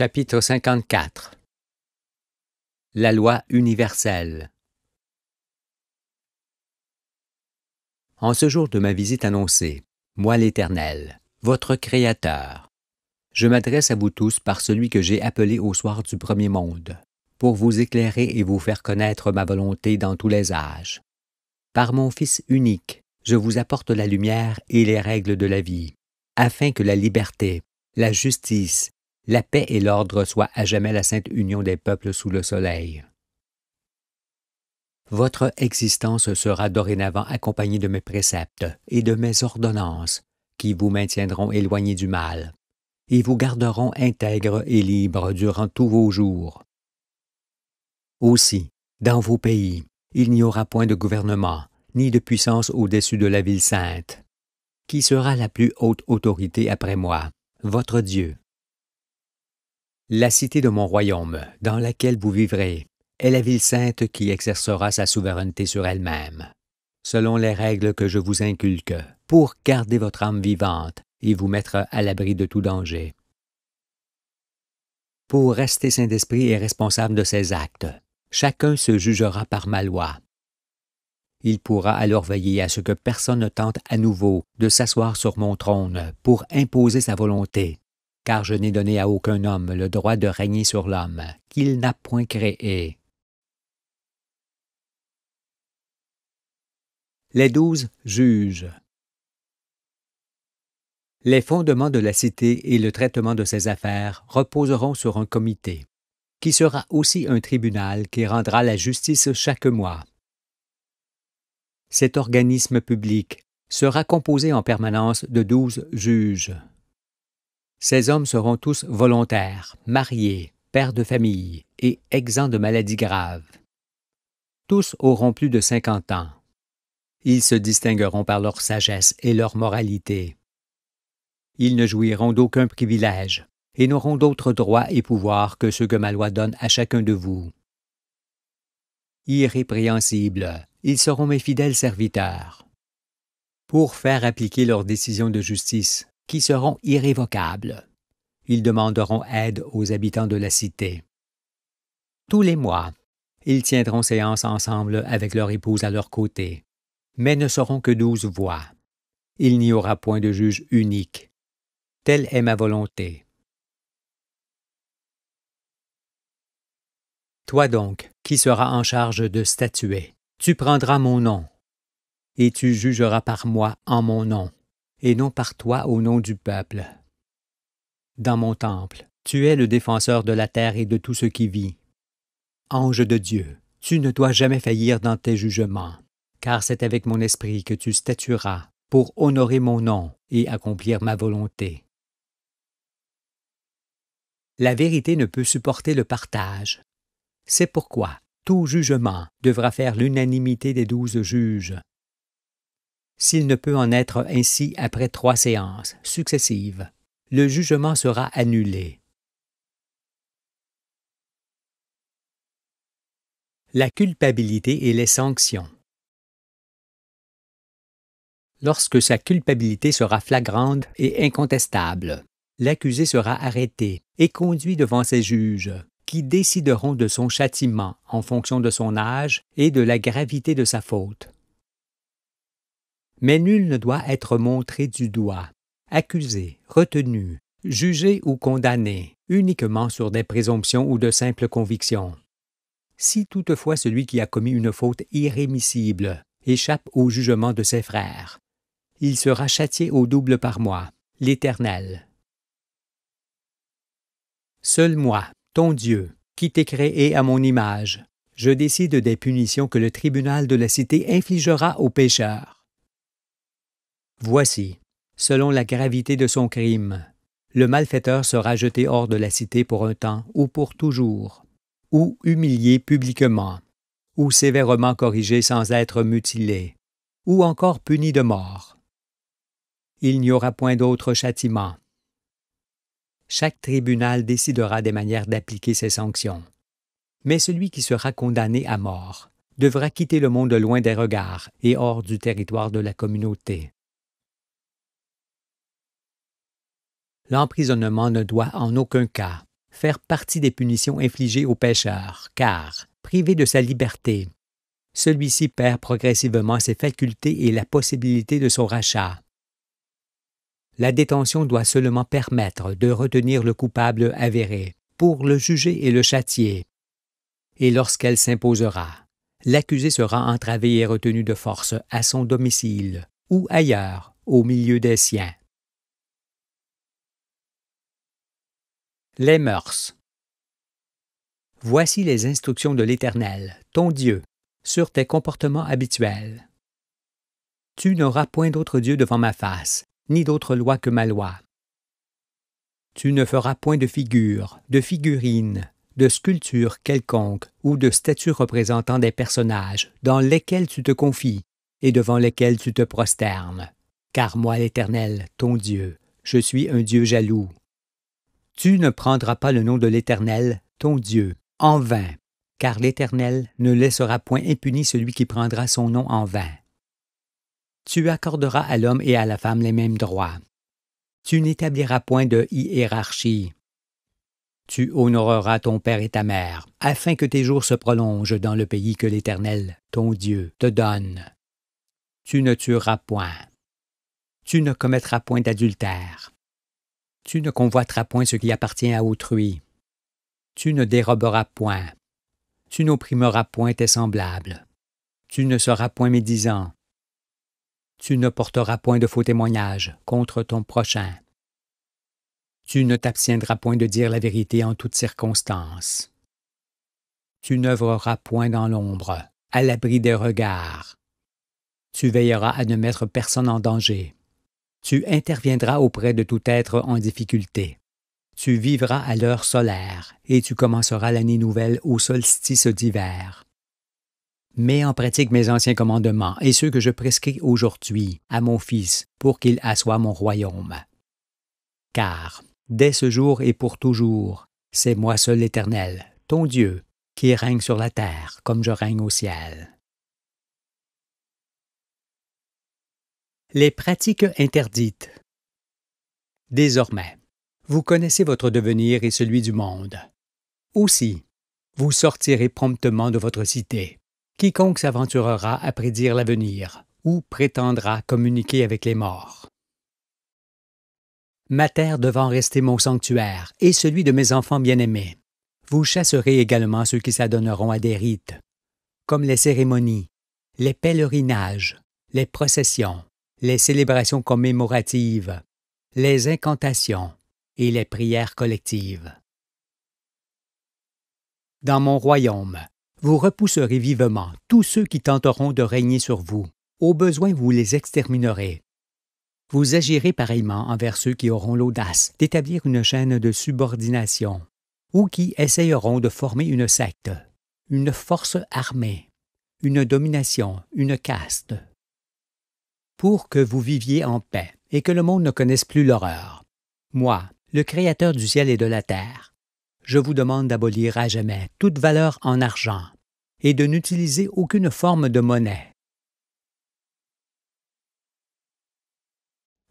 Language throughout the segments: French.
Chapitre 54 La loi universelle En ce jour de ma visite annoncée, moi l'Éternel, votre Créateur, je m'adresse à vous tous par celui que j'ai appelé au soir du premier monde, pour vous éclairer et vous faire connaître ma volonté dans tous les âges. Par mon Fils unique, je vous apporte la lumière et les règles de la vie, afin que la liberté, la justice, la paix et l'ordre soient à jamais la sainte union des peuples sous le soleil. Votre existence sera dorénavant accompagnée de mes préceptes et de mes ordonnances, qui vous maintiendront éloignés du mal, et vous garderont intègres et libres durant tous vos jours. Aussi, dans vos pays, il n'y aura point de gouvernement, ni de puissance au-dessus de la ville sainte. Qui sera la plus haute autorité après moi, votre Dieu la cité de mon royaume, dans laquelle vous vivrez, est la ville sainte qui exercera sa souveraineté sur elle-même, selon les règles que je vous inculque, pour garder votre âme vivante et vous mettre à l'abri de tout danger. Pour rester saint d'esprit et responsable de ses actes, chacun se jugera par ma loi. Il pourra alors veiller à ce que personne ne tente à nouveau de s'asseoir sur mon trône pour imposer sa volonté, car je n'ai donné à aucun homme le droit de régner sur l'homme, qu'il n'a point créé. Les douze juges. Les fondements de la cité et le traitement de ses affaires reposeront sur un comité, qui sera aussi un tribunal qui rendra la justice chaque mois. Cet organisme public sera composé en permanence de douze juges. Ces hommes seront tous volontaires, mariés, pères de famille et exempts de maladies graves. Tous auront plus de cinquante ans. Ils se distingueront par leur sagesse et leur moralité. Ils ne jouiront d'aucun privilège et n'auront d'autres droits et pouvoirs que ceux que ma loi donne à chacun de vous. Irrépréhensibles, ils seront mes fidèles serviteurs. Pour faire appliquer leurs décisions de justice, qui seront irrévocables. Ils demanderont aide aux habitants de la cité. Tous les mois, ils tiendront séance ensemble avec leur épouse à leur côté, mais ne seront que douze voix. Il n'y aura point de juge unique. Telle est ma volonté. Toi donc, qui seras en charge de statuer, tu prendras mon nom, et tu jugeras par moi en mon nom et non par toi au nom du peuple. Dans mon temple, tu es le défenseur de la terre et de tout ce qui vit. Ange de Dieu, tu ne dois jamais faillir dans tes jugements, car c'est avec mon esprit que tu statueras pour honorer mon nom et accomplir ma volonté. La vérité ne peut supporter le partage. C'est pourquoi tout jugement devra faire l'unanimité des douze juges, s'il ne peut en être ainsi après trois séances successives, le jugement sera annulé. La culpabilité et les sanctions. Lorsque sa culpabilité sera flagrante et incontestable, l'accusé sera arrêté et conduit devant ses juges, qui décideront de son châtiment en fonction de son âge et de la gravité de sa faute mais nul ne doit être montré du doigt, accusé, retenu, jugé ou condamné uniquement sur des présomptions ou de simples convictions. Si toutefois celui qui a commis une faute irrémissible échappe au jugement de ses frères, il sera châtié au double par moi, l'Éternel. Seul moi, ton Dieu, qui t'ai créé à mon image, je décide des punitions que le tribunal de la cité infligera aux pécheurs. Voici, selon la gravité de son crime, le malfaiteur sera jeté hors de la cité pour un temps ou pour toujours, ou humilié publiquement, ou sévèrement corrigé sans être mutilé, ou encore puni de mort. Il n'y aura point d'autre châtiment. Chaque tribunal décidera des manières d'appliquer ces sanctions. Mais celui qui sera condamné à mort devra quitter le monde loin des regards et hors du territoire de la communauté. L'emprisonnement ne doit en aucun cas faire partie des punitions infligées au pécheur, car, privé de sa liberté, celui-ci perd progressivement ses facultés et la possibilité de son rachat. La détention doit seulement permettre de retenir le coupable avéré, pour le juger et le châtier. Et lorsqu'elle s'imposera, l'accusé sera entravé et retenu de force à son domicile ou ailleurs, au milieu des siens. Les mœurs. Voici les instructions de l'Éternel, ton Dieu, sur tes comportements habituels. Tu n'auras point d'autre Dieu devant ma face, ni d'autre loi que ma loi. Tu ne feras point de figure, de figurine, de sculpture quelconque ou de statue représentant des personnages dans lesquels tu te confies et devant lesquels tu te prosternes. Car moi, l'Éternel, ton Dieu, je suis un Dieu jaloux, tu ne prendras pas le nom de l'Éternel, ton Dieu, en vain, car l'Éternel ne laissera point impuni celui qui prendra son nom en vain. Tu accorderas à l'homme et à la femme les mêmes droits. Tu n'établiras point de hiérarchie. Tu honoreras ton père et ta mère, afin que tes jours se prolongent dans le pays que l'Éternel, ton Dieu, te donne. Tu ne tueras point. Tu ne commettras point d'adultère. Tu ne convoiteras point ce qui appartient à autrui. Tu ne déroberas point. Tu n'opprimeras point tes semblables. Tu ne seras point médisant. Tu ne porteras point de faux témoignages contre ton prochain. Tu ne t'abstiendras point de dire la vérité en toutes circonstances. Tu n'œuvreras point dans l'ombre, à l'abri des regards. Tu veilleras à ne mettre personne en danger. Tu interviendras auprès de tout être en difficulté. Tu vivras à l'heure solaire, et tu commenceras l'année nouvelle au solstice d'hiver. Mets en pratique mes anciens commandements et ceux que je prescris aujourd'hui à mon Fils pour qu'il assoie mon royaume. Car, dès ce jour et pour toujours, c'est moi seul l'Éternel, ton Dieu, qui règne sur la terre comme je règne au ciel. Les pratiques interdites. Désormais, vous connaissez votre devenir et celui du monde. Aussi, vous sortirez promptement de votre cité. Quiconque s'aventurera à prédire l'avenir ou prétendra communiquer avec les morts. Ma terre devant rester mon sanctuaire et celui de mes enfants bien-aimés. Vous chasserez également ceux qui s'adonneront à des rites, comme les cérémonies, les pèlerinages, les processions, les célébrations commémoratives, les incantations et les prières collectives. Dans mon royaume, vous repousserez vivement tous ceux qui tenteront de régner sur vous. Au besoin, vous les exterminerez. Vous agirez pareillement envers ceux qui auront l'audace d'établir une chaîne de subordination ou qui essayeront de former une secte, une force armée, une domination, une caste, pour que vous viviez en paix et que le monde ne connaisse plus l'horreur. Moi, le Créateur du ciel et de la terre, je vous demande d'abolir à jamais toute valeur en argent et de n'utiliser aucune forme de monnaie.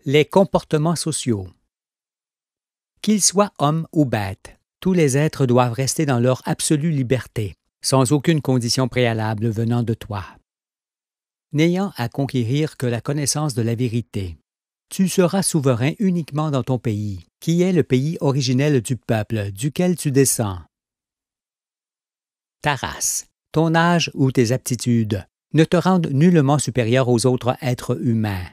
Les comportements sociaux. Qu'ils soient hommes ou bêtes, tous les êtres doivent rester dans leur absolue liberté, sans aucune condition préalable venant de toi n'ayant à conquérir que la connaissance de la vérité. Tu seras souverain uniquement dans ton pays, qui est le pays originel du peuple duquel tu descends. Ta race, ton âge ou tes aptitudes ne te rendent nullement supérieur aux autres êtres humains.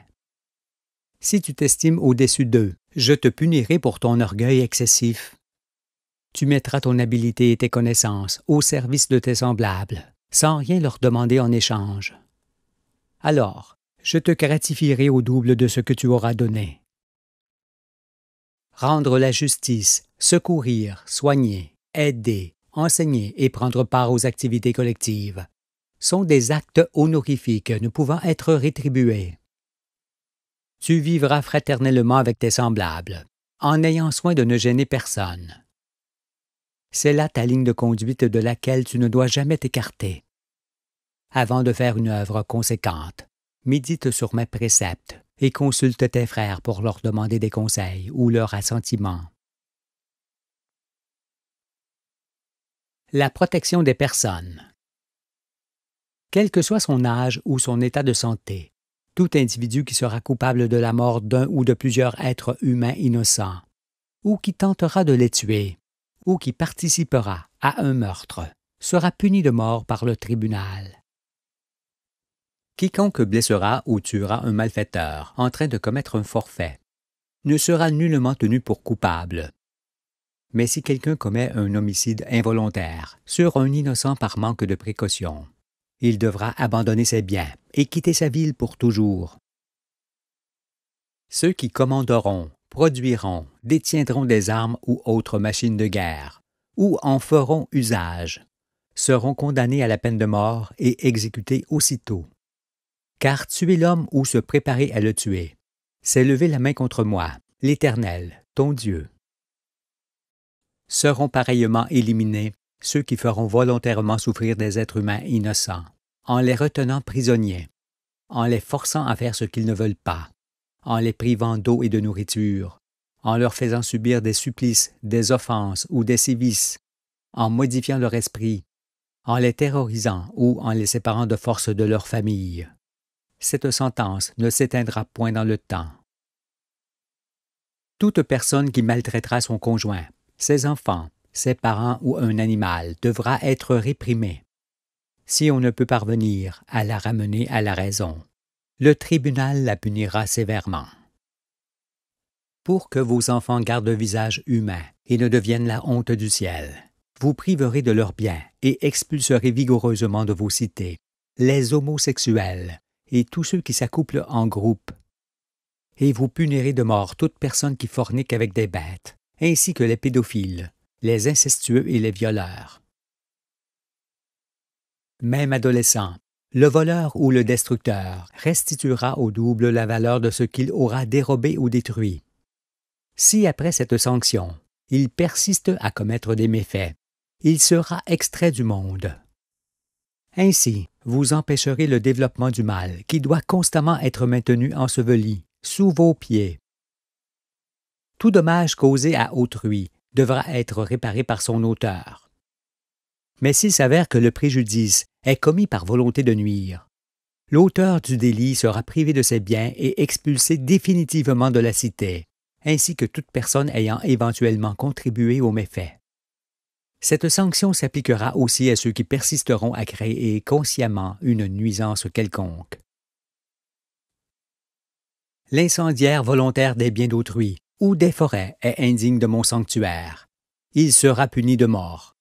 Si tu t'estimes au-dessus d'eux, je te punirai pour ton orgueil excessif. Tu mettras ton habileté et tes connaissances au service de tes semblables, sans rien leur demander en échange alors je te gratifierai au double de ce que tu auras donné. Rendre la justice, secourir, soigner, aider, enseigner et prendre part aux activités collectives sont des actes honorifiques ne pouvant être rétribués. Tu vivras fraternellement avec tes semblables, en ayant soin de ne gêner personne. C'est là ta ligne de conduite de laquelle tu ne dois jamais t'écarter avant de faire une œuvre conséquente. Médite sur mes préceptes et consulte tes frères pour leur demander des conseils ou leur assentiment. La protection des personnes. Quel que soit son âge ou son état de santé, tout individu qui sera coupable de la mort d'un ou de plusieurs êtres humains innocents, ou qui tentera de les tuer, ou qui participera à un meurtre, sera puni de mort par le tribunal. Quiconque blessera ou tuera un malfaiteur en train de commettre un forfait ne sera nullement tenu pour coupable. Mais si quelqu'un commet un homicide involontaire sur un innocent par manque de précaution, il devra abandonner ses biens et quitter sa ville pour toujours. Ceux qui commanderont, produiront, détiendront des armes ou autres machines de guerre, ou en feront usage, seront condamnés à la peine de mort et exécutés aussitôt. Car tuer l'homme ou se préparer à le tuer, c'est lever la main contre moi, l'Éternel, ton Dieu. Seront pareillement éliminés ceux qui feront volontairement souffrir des êtres humains innocents, en les retenant prisonniers, en les forçant à faire ce qu'ils ne veulent pas, en les privant d'eau et de nourriture, en leur faisant subir des supplices, des offenses ou des sévices, en modifiant leur esprit, en les terrorisant ou en les séparant de force de leur famille cette sentence ne s'éteindra point dans le temps. Toute personne qui maltraitera son conjoint, ses enfants, ses parents ou un animal devra être réprimée. Si on ne peut parvenir à la ramener à la raison, le tribunal la punira sévèrement. Pour que vos enfants gardent le visage humain et ne deviennent la honte du ciel, vous priverez de leurs biens et expulserez vigoureusement de vos cités les homosexuels, et tous ceux qui s'accouplent en groupe. Et vous punirez de mort toute personne qui fornique avec des bêtes, ainsi que les pédophiles, les incestueux et les violeurs. Même adolescent, le voleur ou le destructeur restituera au double la valeur de ce qu'il aura dérobé ou détruit. Si après cette sanction, il persiste à commettre des méfaits, il sera extrait du monde. Ainsi, vous empêcherez le développement du mal, qui doit constamment être maintenu enseveli, sous vos pieds. Tout dommage causé à autrui devra être réparé par son auteur. Mais s'il s'avère que le préjudice est commis par volonté de nuire, l'auteur du délit sera privé de ses biens et expulsé définitivement de la cité, ainsi que toute personne ayant éventuellement contribué au méfait. Cette sanction s'appliquera aussi à ceux qui persisteront à créer consciemment une nuisance quelconque. L'incendiaire volontaire des biens d'autrui ou des forêts est indigne de mon sanctuaire. Il sera puni de mort.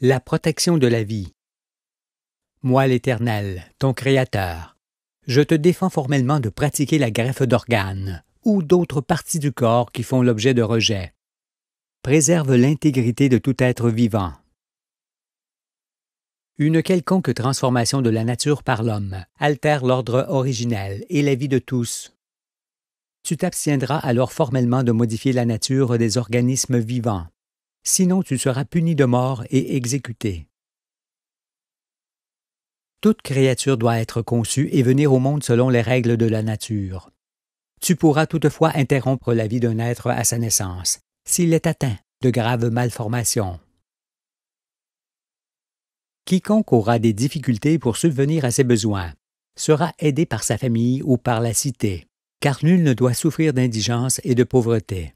La protection de la vie. Moi l'Éternel, ton Créateur, je te défends formellement de pratiquer la greffe d'organes ou d'autres parties du corps qui font l'objet de rejet. Préserve l'intégrité de tout être vivant. Une quelconque transformation de la nature par l'homme altère l'ordre originel et la vie de tous. Tu t'abstiendras alors formellement de modifier la nature des organismes vivants, sinon tu seras puni de mort et exécuté. Toute créature doit être conçue et venir au monde selon les règles de la nature. Tu pourras toutefois interrompre la vie d'un être à sa naissance, s'il est atteint de graves malformations. Quiconque aura des difficultés pour subvenir à ses besoins sera aidé par sa famille ou par la cité, car nul ne doit souffrir d'indigence et de pauvreté.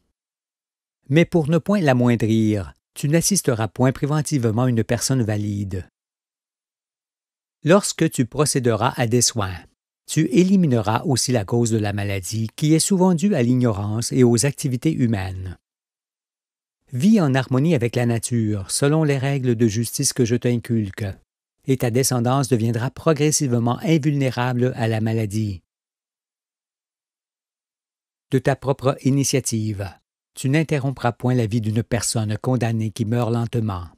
Mais pour ne point l'amoindrir, tu n'assisteras point préventivement une personne valide. Lorsque tu procéderas à des soins, tu élimineras aussi la cause de la maladie qui est souvent due à l'ignorance et aux activités humaines. Vis en harmonie avec la nature selon les règles de justice que je t'inculque, et ta descendance deviendra progressivement invulnérable à la maladie. De ta propre initiative, tu n'interrompras point la vie d'une personne condamnée qui meurt lentement,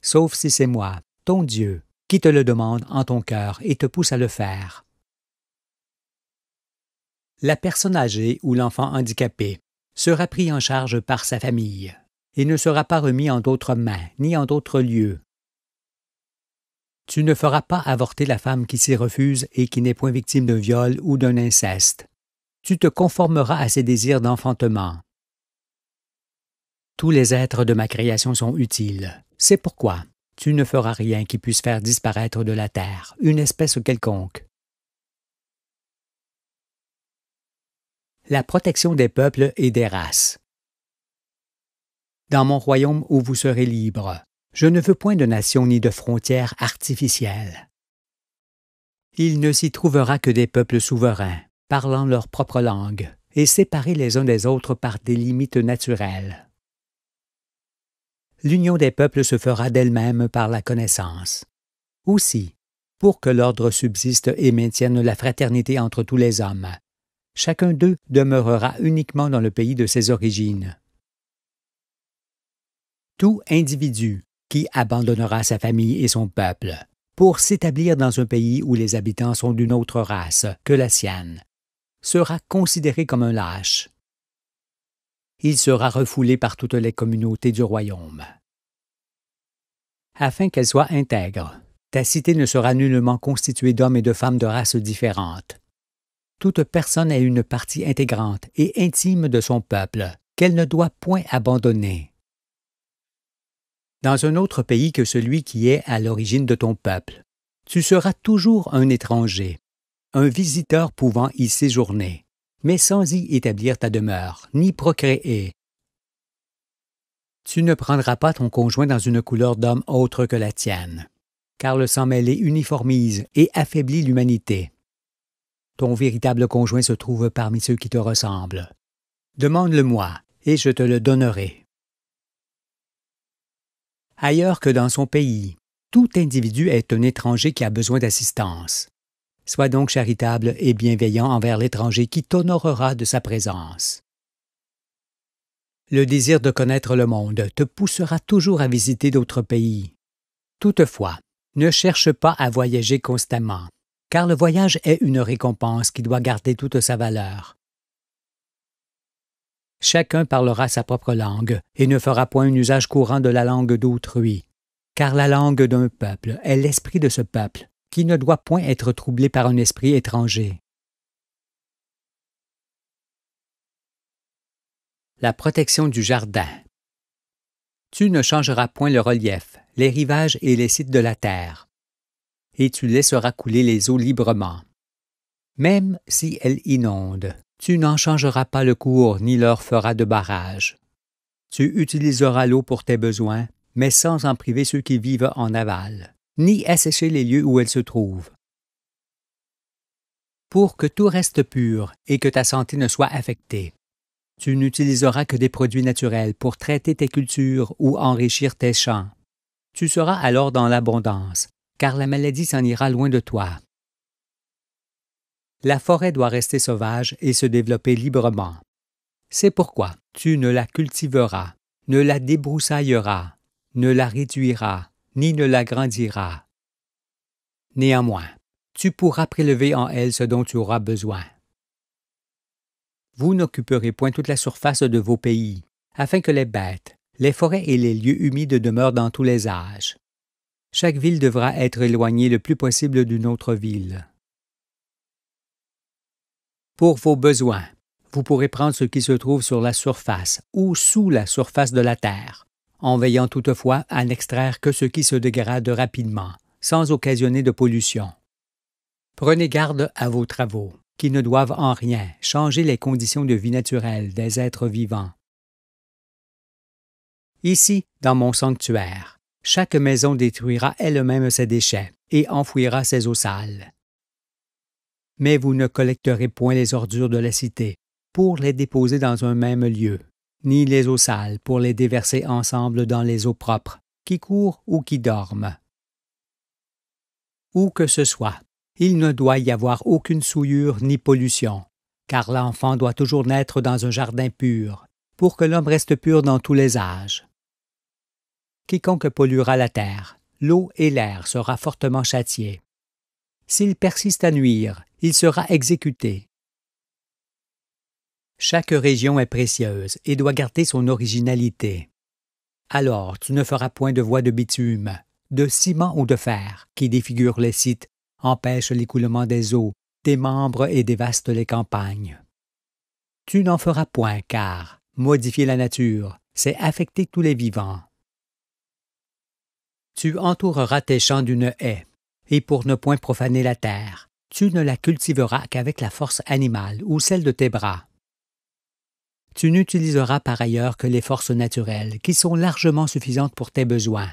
sauf si c'est moi, ton Dieu, qui te le demande en ton cœur et te pousse à le faire la personne âgée ou l'enfant handicapé sera pris en charge par sa famille et ne sera pas remis en d'autres mains ni en d'autres lieux. Tu ne feras pas avorter la femme qui s'y refuse et qui n'est point victime d'un viol ou d'un inceste. Tu te conformeras à ses désirs d'enfantement, Tous les êtres de ma création sont utiles. C'est pourquoi tu ne feras rien qui puisse faire disparaître de la terre une espèce quelconque. La protection des peuples et des races. Dans mon royaume où vous serez libres, je ne veux point de nation ni de frontières artificielles. Il ne s'y trouvera que des peuples souverains, parlant leur propre langue, et séparés les uns des autres par des limites naturelles. L'union des peuples se fera d'elle-même par la connaissance. Aussi, pour que l'ordre subsiste et maintienne la fraternité entre tous les hommes, chacun d'eux demeurera uniquement dans le pays de ses origines. Tout individu qui abandonnera sa famille et son peuple pour s'établir dans un pays où les habitants sont d'une autre race que la sienne sera considéré comme un lâche. Il sera refoulé par toutes les communautés du royaume. Afin qu'elle soit intègre, ta cité ne sera nullement constituée d'hommes et de femmes de races différentes. Toute personne est une partie intégrante et intime de son peuple, qu'elle ne doit point abandonner. Dans un autre pays que celui qui est à l'origine de ton peuple, tu seras toujours un étranger, un visiteur pouvant y séjourner, mais sans y établir ta demeure, ni procréer. Tu ne prendras pas ton conjoint dans une couleur d'homme autre que la tienne, car le sang mêlé uniformise et affaiblit l'humanité. Ton véritable conjoint se trouve parmi ceux qui te ressemblent. Demande-le-moi, et je te le donnerai. Ailleurs que dans son pays, tout individu est un étranger qui a besoin d'assistance. Sois donc charitable et bienveillant envers l'étranger qui t'honorera de sa présence. Le désir de connaître le monde te poussera toujours à visiter d'autres pays. Toutefois, ne cherche pas à voyager constamment, car le voyage est une récompense qui doit garder toute sa valeur. Chacun parlera sa propre langue et ne fera point un usage courant de la langue d'autrui, car la langue d'un peuple est l'esprit de ce peuple, qui ne doit point être troublé par un esprit étranger. La protection du jardin. Tu ne changeras point le relief, les rivages et les sites de la terre, et tu laisseras couler les eaux librement. Même si elles inondent, tu n'en changeras pas le cours ni leur feras de barrage. Tu utiliseras l'eau pour tes besoins, mais sans en priver ceux qui vivent en aval ni assécher les lieux où elle se trouve. Pour que tout reste pur et que ta santé ne soit affectée, tu n'utiliseras que des produits naturels pour traiter tes cultures ou enrichir tes champs. Tu seras alors dans l'abondance, car la maladie s'en ira loin de toi. La forêt doit rester sauvage et se développer librement. C'est pourquoi tu ne la cultiveras, ne la débroussailleras, ne la réduiras, ni ne l'agrandira. Néanmoins, tu pourras prélever en elle ce dont tu auras besoin. Vous n'occuperez point toute la surface de vos pays, afin que les bêtes, les forêts et les lieux humides demeurent dans tous les âges. Chaque ville devra être éloignée le plus possible d'une autre ville. Pour vos besoins, vous pourrez prendre ce qui se trouve sur la surface ou sous la surface de la terre, en veillant toutefois à n'extraire que ce qui se dégrade rapidement, sans occasionner de pollution. Prenez garde à vos travaux, qui ne doivent en rien changer les conditions de vie naturelles des êtres vivants. Ici, dans mon sanctuaire, chaque maison détruira elle-même ses déchets et enfouira ses eaux sales. Mais vous ne collecterez point les ordures de la cité pour les déposer dans un même lieu ni les eaux sales pour les déverser ensemble dans les eaux propres, qui courent ou qui dorment. Où que ce soit, il ne doit y avoir aucune souillure ni pollution, car l'enfant doit toujours naître dans un jardin pur, pour que l'homme reste pur dans tous les âges. Quiconque polluera la terre, l'eau et l'air sera fortement châtié. S'il persiste à nuire, il sera exécuté, chaque région est précieuse et doit garder son originalité. Alors tu ne feras point de voies de bitume, de ciment ou de fer qui défigurent les sites, empêchent l'écoulement des eaux, démembrent et dévastent les campagnes. Tu n'en feras point car, modifier la nature, c'est affecter tous les vivants. Tu entoureras tes champs d'une haie, et pour ne point profaner la terre, tu ne la cultiveras qu'avec la force animale ou celle de tes bras. Tu n'utiliseras par ailleurs que les forces naturelles, qui sont largement suffisantes pour tes besoins.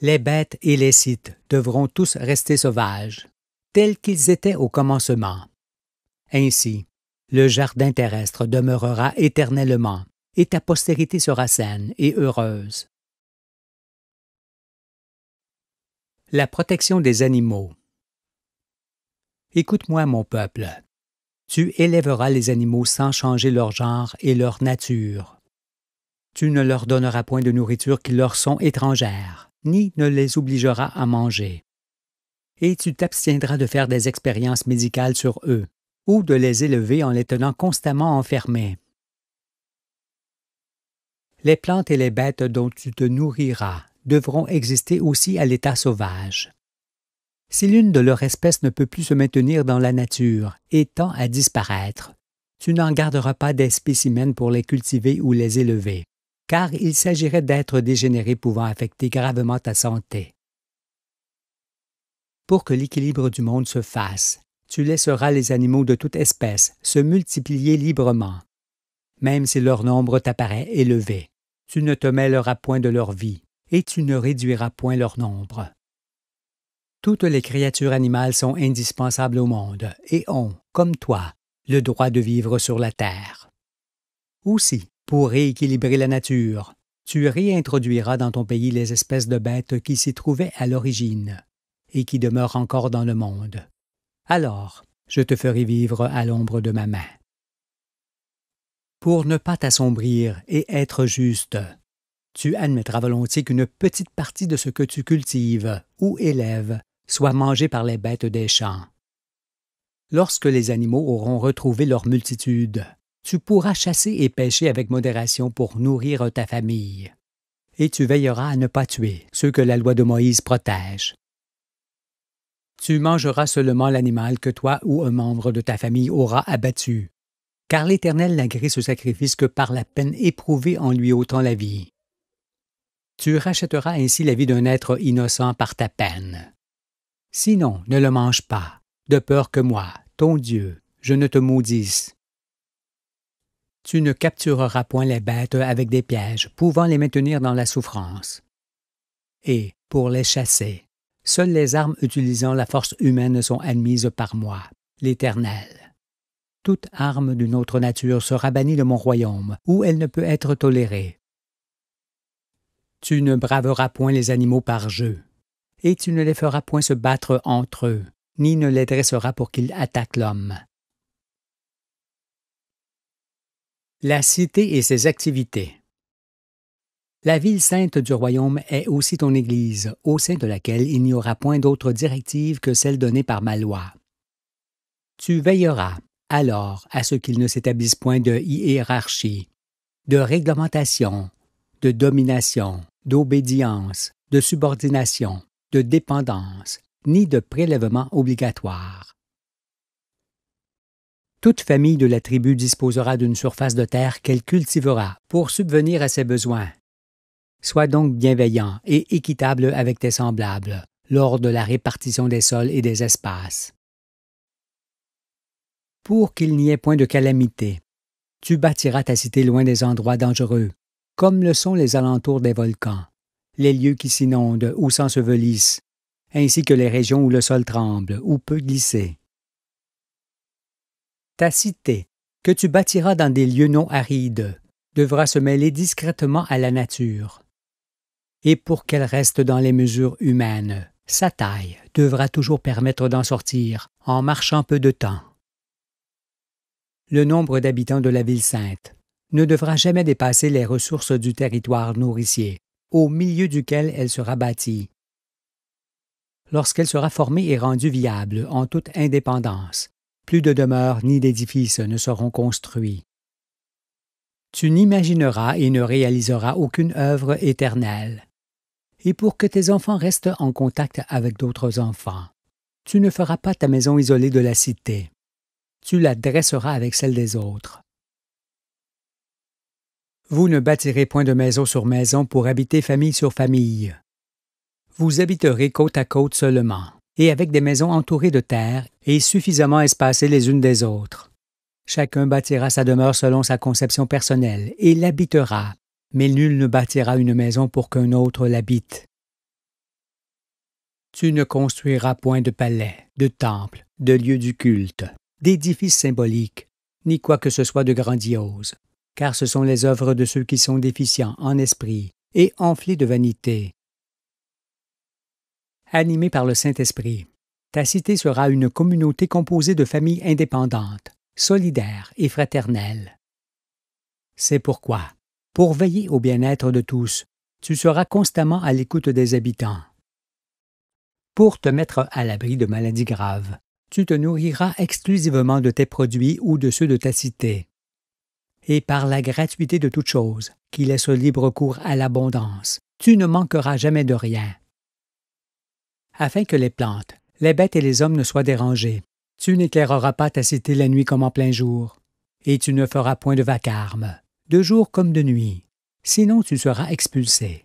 Les bêtes et les sites devront tous rester sauvages, tels qu'ils étaient au commencement. Ainsi, le jardin terrestre demeurera éternellement, et ta postérité sera saine et heureuse. La protection des animaux. Écoute-moi, mon peuple. Tu élèveras les animaux sans changer leur genre et leur nature. Tu ne leur donneras point de nourriture qui leur sont étrangères, ni ne les obligeras à manger. Et tu t'abstiendras de faire des expériences médicales sur eux, ou de les élever en les tenant constamment enfermés. Les plantes et les bêtes dont tu te nourriras devront exister aussi à l'état sauvage. Si l'une de leurs espèces ne peut plus se maintenir dans la nature et tend à disparaître, tu n'en garderas pas des spécimens pour les cultiver ou les élever, car il s'agirait d'êtres dégénérés pouvant affecter gravement ta santé. Pour que l'équilibre du monde se fasse, tu laisseras les animaux de toute espèce se multiplier librement. Même si leur nombre t'apparaît élevé, tu ne te mêleras point de leur vie, et tu ne réduiras point leur nombre. Toutes les créatures animales sont indispensables au monde et ont, comme toi, le droit de vivre sur la terre. Aussi, pour rééquilibrer la nature, tu réintroduiras dans ton pays les espèces de bêtes qui s'y trouvaient à l'origine et qui demeurent encore dans le monde. Alors, je te ferai vivre à l'ombre de ma main. Pour ne pas t'assombrir et être juste, tu admettras volontiers qu'une petite partie de ce que tu cultives ou élèves soit mangée par les bêtes des champs. Lorsque les animaux auront retrouvé leur multitude, tu pourras chasser et pêcher avec modération pour nourrir ta famille. Et tu veilleras à ne pas tuer ceux que la loi de Moïse protège. Tu mangeras seulement l'animal que toi ou un membre de ta famille aura abattu, car l'Éternel n'agrée ce sacrifice que par la peine éprouvée en lui ôtant la vie. Tu rachèteras ainsi la vie d'un être innocent par ta peine. Sinon, ne le mange pas, de peur que moi, ton Dieu, je ne te maudisse. Tu ne captureras point les bêtes avec des pièges, pouvant les maintenir dans la souffrance. Et, pour les chasser, seules les armes utilisant la force humaine sont admises par moi, l'Éternel. Toute arme d'une autre nature sera bannie de mon royaume, où elle ne peut être tolérée. Tu ne braveras point les animaux par jeu, et tu ne les feras point se battre entre eux, ni ne les dresseras pour qu'ils attaquent l'homme. La cité et ses activités. La ville sainte du royaume est aussi ton Église, au sein de laquelle il n'y aura point d'autre directive que celle donnée par ma loi. Tu veilleras, alors, à ce qu'il ne s'établisse point de hiérarchie, de réglementation, de domination, d'obédience, de subordination, de dépendance, ni de prélèvement obligatoire. Toute famille de la tribu disposera d'une surface de terre qu'elle cultivera pour subvenir à ses besoins. Sois donc bienveillant et équitable avec tes semblables lors de la répartition des sols et des espaces. Pour qu'il n'y ait point de calamité, tu bâtiras ta cité loin des endroits dangereux, comme le sont les alentours des volcans, les lieux qui s'inondent ou s'ensevelissent, ainsi que les régions où le sol tremble ou peut glisser. Ta cité, que tu bâtiras dans des lieux non arides, devra se mêler discrètement à la nature. Et pour qu'elle reste dans les mesures humaines, sa taille devra toujours permettre d'en sortir en marchant peu de temps. Le nombre d'habitants de la ville sainte ne devra jamais dépasser les ressources du territoire nourricier, au milieu duquel elle sera bâtie. Lorsqu'elle sera formée et rendue viable en toute indépendance, plus de demeures ni d'édifices ne seront construits. Tu n'imagineras et ne réaliseras aucune œuvre éternelle. Et pour que tes enfants restent en contact avec d'autres enfants, tu ne feras pas ta maison isolée de la cité. Tu la dresseras avec celle des autres. Vous ne bâtirez point de maison sur maison pour habiter famille sur famille. Vous habiterez côte à côte seulement, et avec des maisons entourées de terre et suffisamment espacées les unes des autres. Chacun bâtira sa demeure selon sa conception personnelle et l'habitera, mais nul ne bâtira une maison pour qu'un autre l'habite. Tu ne construiras point de palais, de temples, de lieux du culte, d'édifices symboliques, ni quoi que ce soit de grandiose, car ce sont les œuvres de ceux qui sont déficients en esprit et enflés de vanité. Animé par le Saint-Esprit, ta cité sera une communauté composée de familles indépendantes, solidaire et fraternelle. C'est pourquoi, pour veiller au bien-être de tous, tu seras constamment à l'écoute des habitants. Pour te mettre à l'abri de maladies graves, tu te nourriras exclusivement de tes produits ou de ceux de ta cité. Et par la gratuité de toutes choses, qui laisse libre cours à l'abondance, tu ne manqueras jamais de rien. Afin que les plantes, les bêtes et les hommes ne soient dérangés, tu n'éclaireras pas ta cité la nuit comme en plein jour, et tu ne feras point de vacarme, de jour comme de nuit, sinon tu seras expulsé.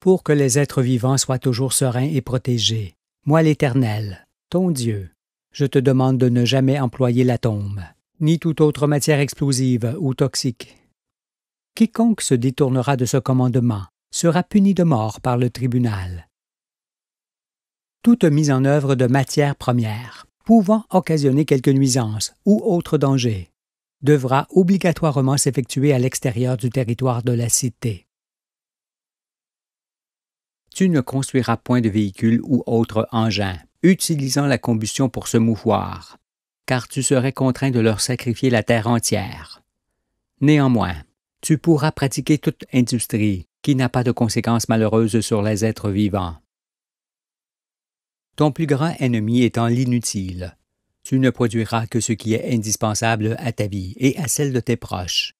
Pour que les êtres vivants soient toujours sereins et protégés, moi l'Éternel, ton Dieu, je te demande de ne jamais employer l'atome, ni toute autre matière explosive ou toxique. Quiconque se détournera de ce commandement sera puni de mort par le tribunal. Toute mise en œuvre de matières premières pouvant occasionner quelque nuisance ou autre danger, devra obligatoirement s'effectuer à l'extérieur du territoire de la cité. Tu ne construiras point de véhicule ou autre engin utilisant la combustion pour se mouvoir, car tu serais contraint de leur sacrifier la terre entière. Néanmoins, tu pourras pratiquer toute industrie qui n'a pas de conséquences malheureuses sur les êtres vivants ton plus grand ennemi étant l'inutile. Tu ne produiras que ce qui est indispensable à ta vie et à celle de tes proches.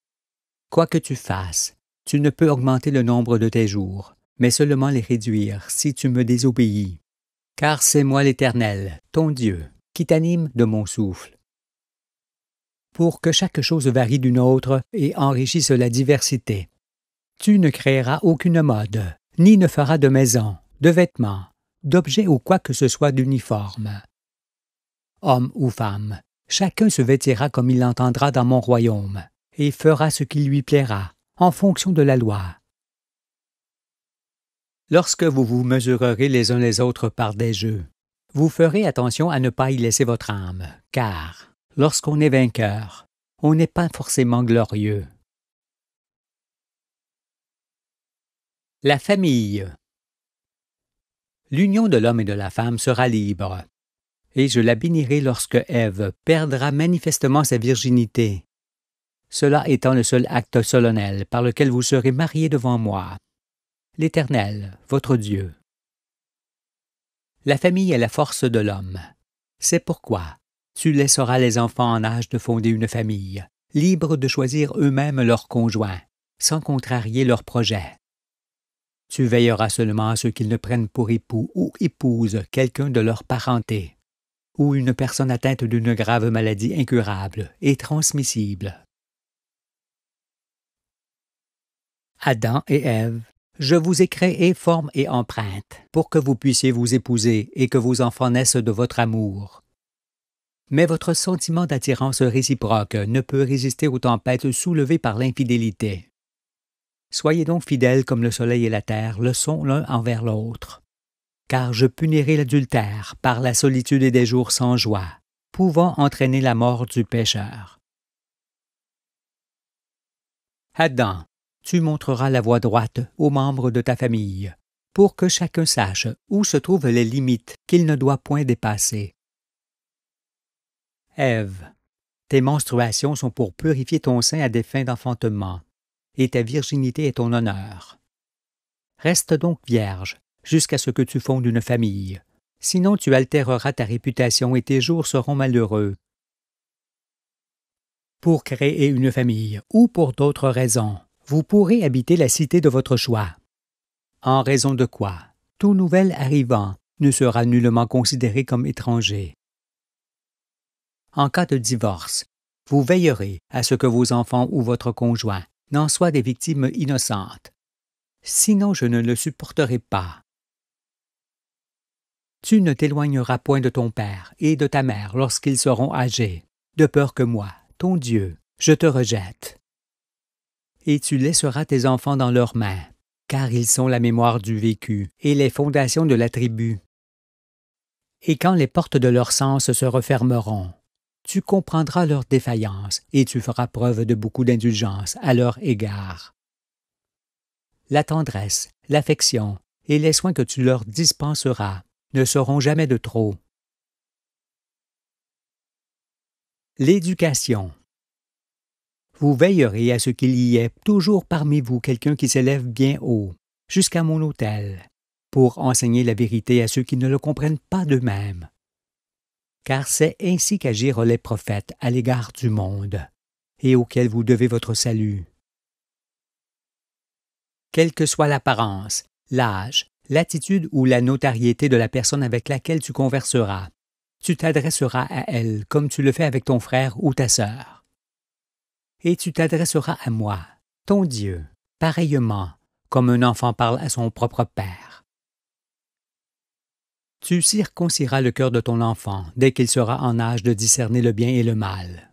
Quoi que tu fasses, tu ne peux augmenter le nombre de tes jours, mais seulement les réduire si tu me désobéis. Car c'est moi l'Éternel, ton Dieu, qui t'anime de mon souffle. Pour que chaque chose varie d'une autre et enrichisse la diversité. Tu ne créeras aucune mode, ni ne feras de maison, de vêtements, d'objet ou quoi que ce soit d'uniforme. Homme ou femme, chacun se vêtira comme il l'entendra dans mon royaume, et fera ce qui lui plaira, en fonction de la loi. Lorsque vous vous mesurerez les uns les autres par des jeux, vous ferez attention à ne pas y laisser votre âme, car, lorsqu'on est vainqueur, on n'est pas forcément glorieux. La famille l'union de l'homme et de la femme sera libre. Et je la bénirai lorsque Ève perdra manifestement sa virginité. Cela étant le seul acte solennel par lequel vous serez mariés devant moi. L'Éternel, votre Dieu. La famille est la force de l'homme. C'est pourquoi tu laisseras les enfants en âge de fonder une famille, libres de choisir eux-mêmes leurs conjoints, sans contrarier leurs projets. Tu veilleras seulement à ce qu'ils ne prennent pour époux ou épouse quelqu'un de leur parenté, ou une personne atteinte d'une grave maladie incurable et transmissible. Adam et Ève, je vous ai créé forme et empreinte, pour que vous puissiez vous épouser et que vos enfants naissent de votre amour. Mais votre sentiment d'attirance réciproque ne peut résister aux tempêtes soulevées par l'infidélité. Soyez donc fidèles comme le soleil et la terre le sont l'un envers l'autre. Car je punirai l'adultère par la solitude et des jours sans joie, pouvant entraîner la mort du pécheur. Adam, tu montreras la voie droite aux membres de ta famille, pour que chacun sache où se trouvent les limites qu'il ne doit point dépasser. Ève, tes menstruations sont pour purifier ton sein à des fins d'enfantement et ta virginité est ton honneur. Reste donc vierge jusqu'à ce que tu fondes une famille, sinon tu altéreras ta réputation et tes jours seront malheureux. Pour créer une famille ou pour d'autres raisons, vous pourrez habiter la cité de votre choix. En raison de quoi, tout nouvel arrivant ne sera nullement considéré comme étranger. En cas de divorce, vous veillerez à ce que vos enfants ou votre conjoint n'en soient des victimes innocentes. Sinon je ne le supporterai pas. Tu ne t'éloigneras point de ton père et de ta mère lorsqu'ils seront âgés, de peur que moi, ton Dieu, je te rejette. Et tu laisseras tes enfants dans leurs mains, car ils sont la mémoire du vécu et les fondations de la tribu. Et quand les portes de leur sens se refermeront, tu comprendras leur défaillance et tu feras preuve de beaucoup d'indulgence à leur égard. La tendresse, l'affection et les soins que tu leur dispenseras ne seront jamais de trop. L'éducation. Vous veillerez à ce qu'il y ait toujours parmi vous quelqu'un qui s'élève bien haut, jusqu'à mon autel, pour enseigner la vérité à ceux qui ne le comprennent pas d'eux-mêmes. Car c'est ainsi qu'agirent les prophètes à l'égard du monde, et auquel vous devez votre salut. Quelle que soit l'apparence, l'âge, l'attitude ou la notariété de la personne avec laquelle tu converseras. Tu t'adresseras à elle comme tu le fais avec ton frère ou ta sœur. Et tu t'adresseras à moi, ton Dieu, pareillement, comme un enfant parle à son propre père. Tu circonciras le cœur de ton enfant dès qu'il sera en âge de discerner le bien et le mal.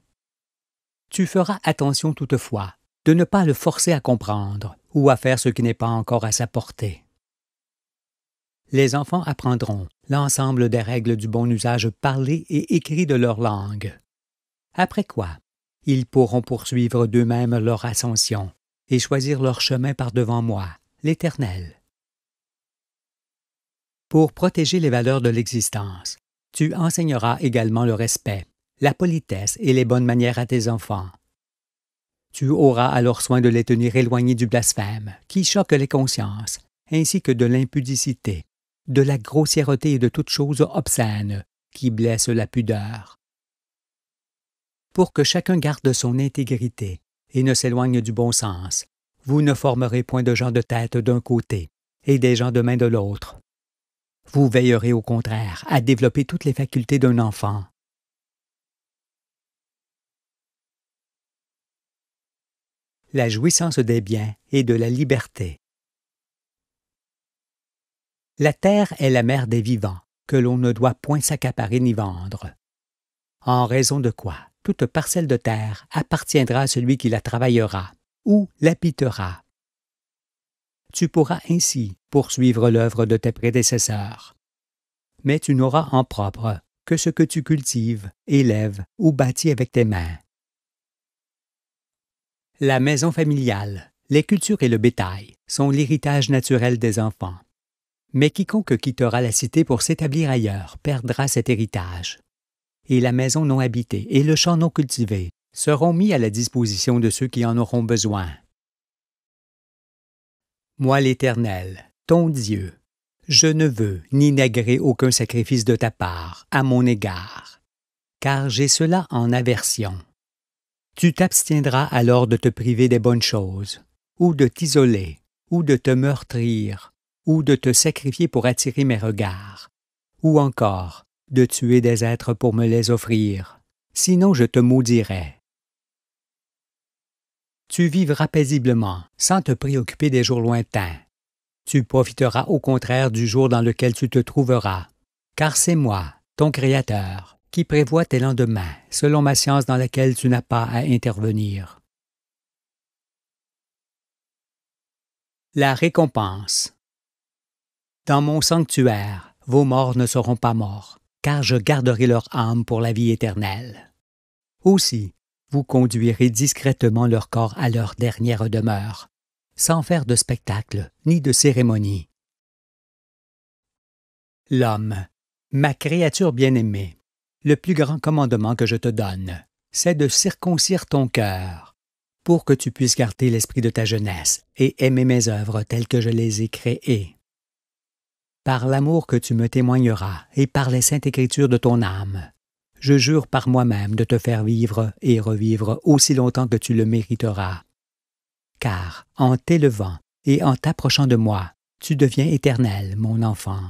Tu feras attention toutefois de ne pas le forcer à comprendre ou à faire ce qui n'est pas encore à sa portée les enfants apprendront l'ensemble des règles du bon usage parlé et écrit de leur langue. Après quoi, ils pourront poursuivre d'eux-mêmes leur ascension et choisir leur chemin par devant moi, l'Éternel. Pour protéger les valeurs de l'existence, tu enseigneras également le respect, la politesse et les bonnes manières à tes enfants. Tu auras alors soin de les tenir éloignés du blasphème, qui choque les consciences, ainsi que de l'impudicité, de la grossièreté et de toute chose obscène qui blesse la pudeur. Pour que chacun garde son intégrité et ne s'éloigne du bon sens, vous ne formerez point de gens de tête d'un côté et des gens de main de l'autre. Vous veillerez au contraire à développer toutes les facultés d'un enfant. La jouissance des biens et de la liberté. La terre est la mère des vivants, que l'on ne doit point s'accaparer ni vendre. En raison de quoi toute parcelle de terre appartiendra à celui qui la travaillera ou l'habitera. Tu pourras ainsi poursuivre l'œuvre de tes prédécesseurs. Mais tu n'auras en propre que ce que tu cultives, élèves ou bâtis avec tes mains. La maison familiale, les cultures et le bétail sont l'héritage naturel des enfants. Mais quiconque quittera la cité pour s'établir ailleurs perdra cet héritage. Et la maison non habitée et le champ non cultivé seront mis à la disposition de ceux qui en auront besoin. Moi l'Éternel, ton Dieu, je ne veux ni négrer aucun sacrifice de ta part à mon égard, car j'ai cela en aversion. Tu t'abstiendras alors de te priver des bonnes choses, ou de t'isoler, ou de te meurtrir, ou de te sacrifier pour attirer mes regards, ou encore de tuer des êtres pour me les offrir, sinon je te maudirai. Tu vivras paisiblement, sans te préoccuper des jours lointains. Tu profiteras au contraire du jour dans lequel tu te trouveras, car c'est moi, ton Créateur, qui prévoit tes lendemains, selon ma science dans laquelle tu n'as pas à intervenir. La récompense. Dans mon sanctuaire, vos morts ne seront pas morts, car je garderai leur âme pour la vie éternelle. Aussi, vous conduirez discrètement leur corps à leur dernière demeure, sans faire de spectacle ni de cérémonie. L'homme, ma créature bien-aimée, le plus grand commandement que je te donne, c'est de circoncire ton cœur, pour que tu puisses garder l'esprit de ta jeunesse et aimer mes œuvres telles que je les ai créées par l'amour que tu me témoigneras et par les saintes écritures de ton âme. Je jure par moi-même de te faire vivre et revivre aussi longtemps que tu le mériteras. Car, en t'élevant et en t'approchant de moi, tu deviens éternel, mon enfant.